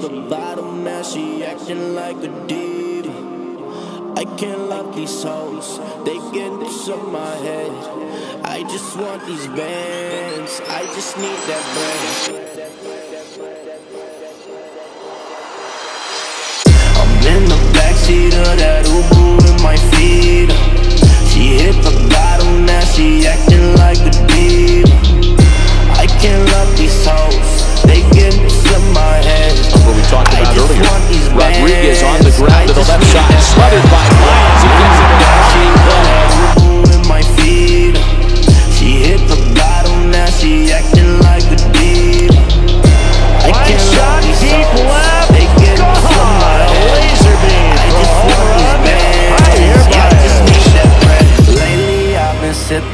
the bottom, now she acting like a diva. I can't love these hoes, they get to my head. I just want these bands, I just need that bread. I'm in the backseat of that Uber with my feet up. She hit the bottom, now she acting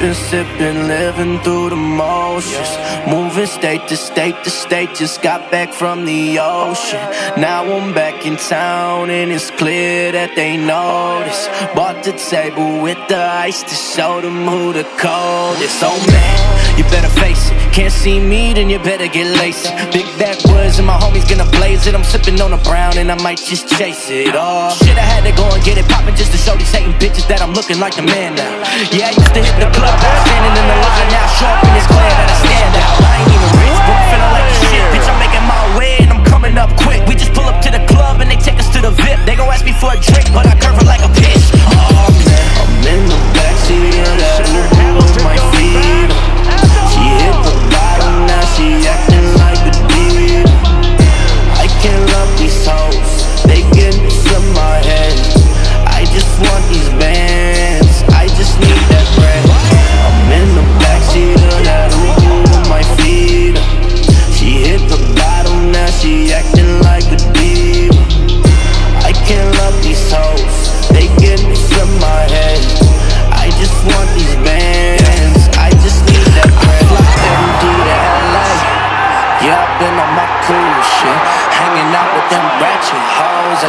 been sipping, living through the motions. Moving state to state to state, just got back from the ocean. Now I'm back in town and it's clear that they notice. Bought the table with the ice to show them who the coldest. Oh man, you better face it. Can't see me, then you better get lazy. Big backwoods and my homies gonna blaze it. I'm sipping on a brown and I might just chase it. Oh, shit, I had to go and get it poppin' just to show these hating bitches that I'm looking like the man now. Yeah, I used to hit the club,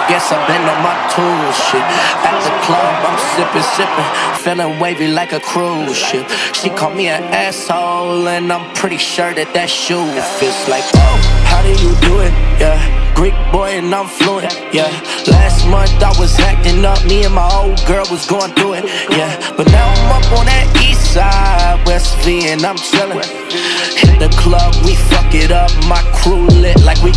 guess I've been on my tool shit. At the club, I'm sipping, sipping. Feeling wavy like a cruise ship. She called me an asshole, and I'm pretty sure that that shoe fits like, oh, how do you do it? Yeah. Greek boy and I'm fluent, yeah. Last month I was acting up, me and my old girl was going through it, yeah. But now I'm up on that east side, West V, and I'm chillin'. Hit the club, we fuck it up, my crew lit like we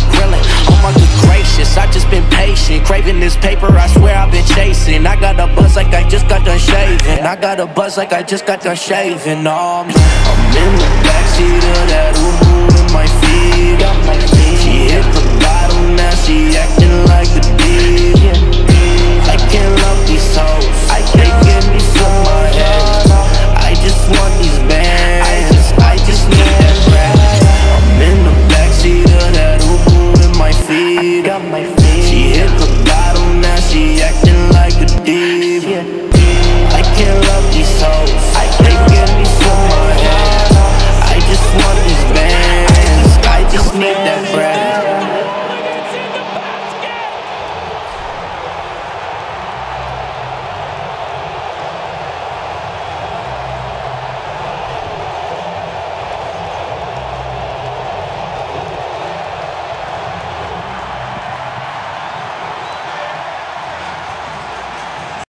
this paper, I swear I've been chasing. I got a buzz like I just got done shaving. I got a buzz like I just got done shaving. Oh, I'm, I'm in the backseat of that Uber with my feet. breath.